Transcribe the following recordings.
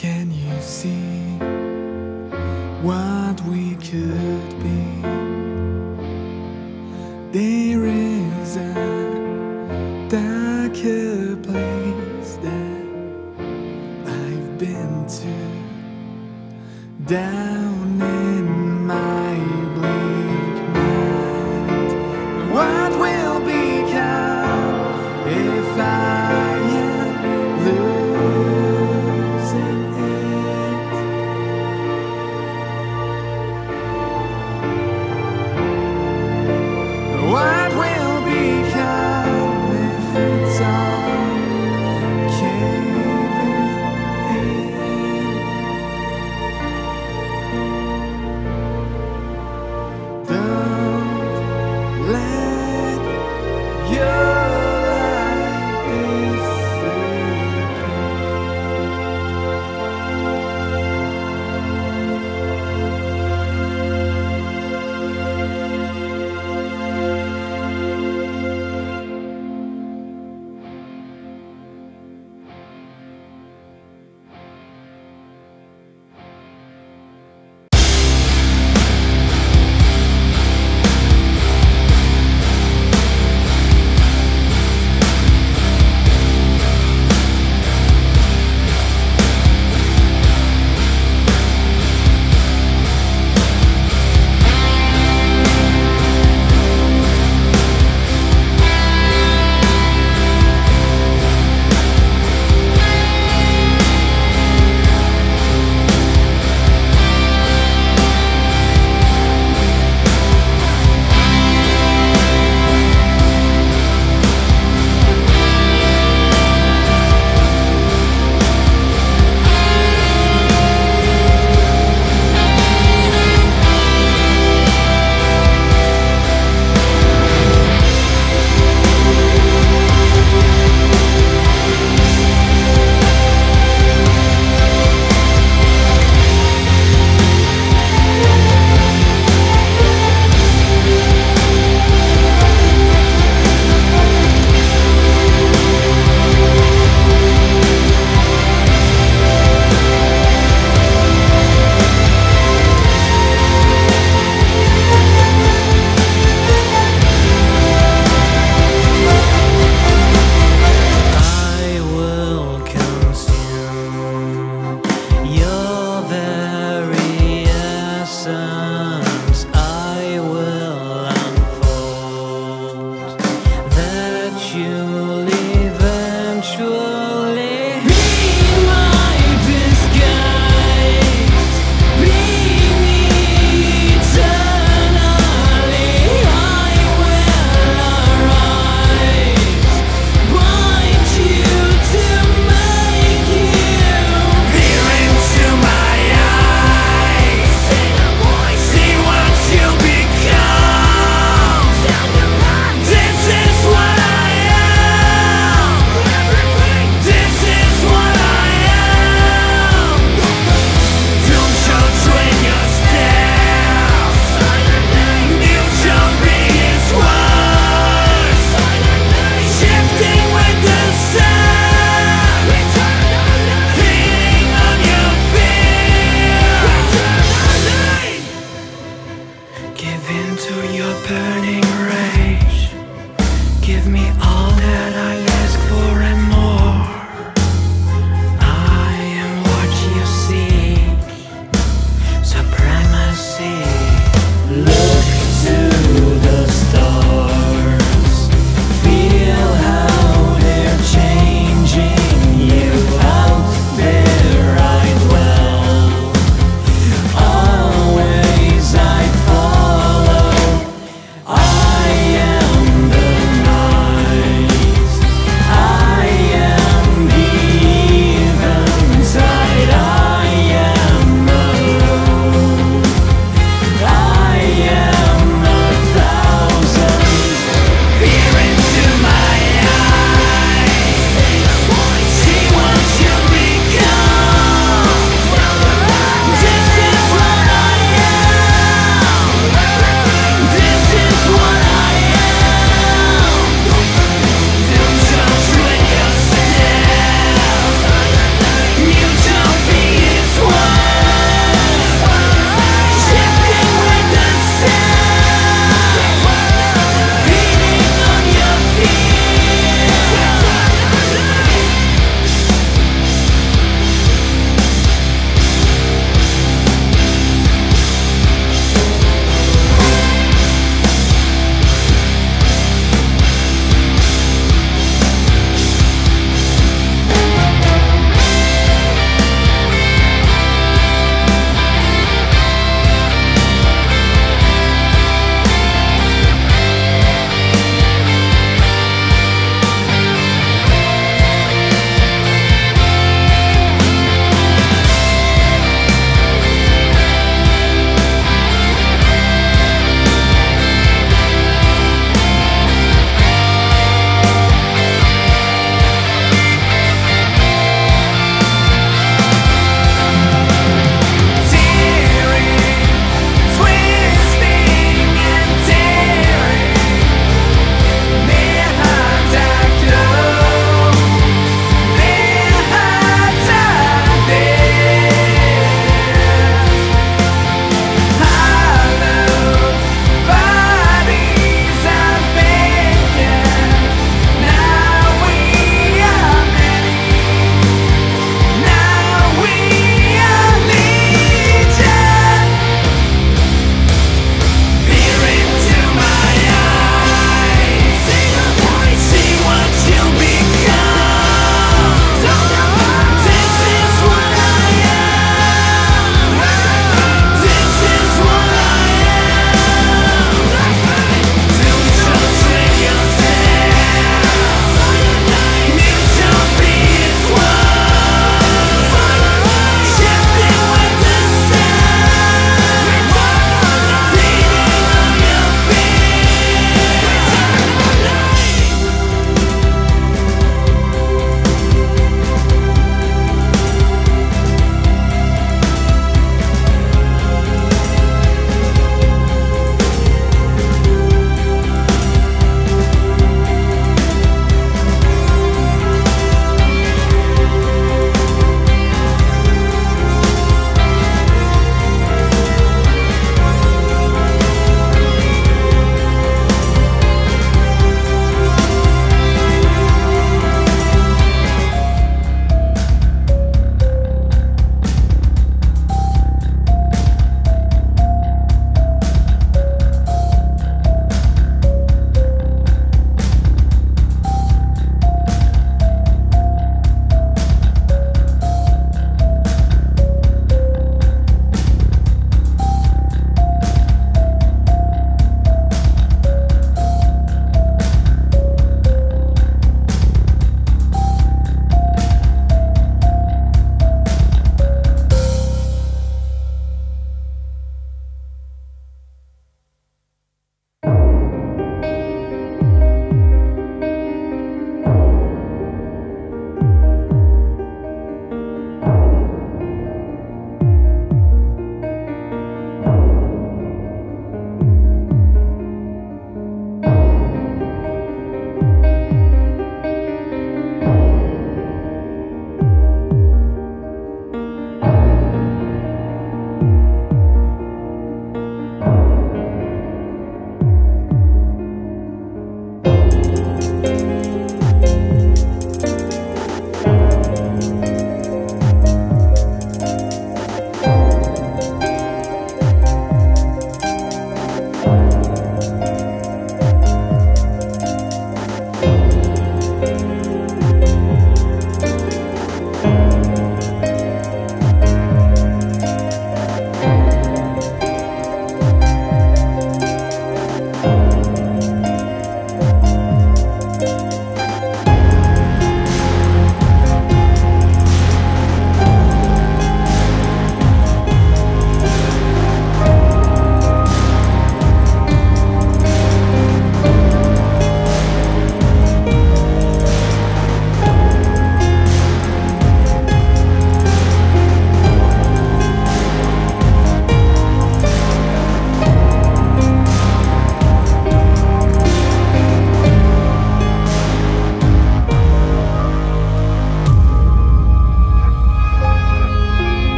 Can you see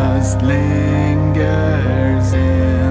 just lingers in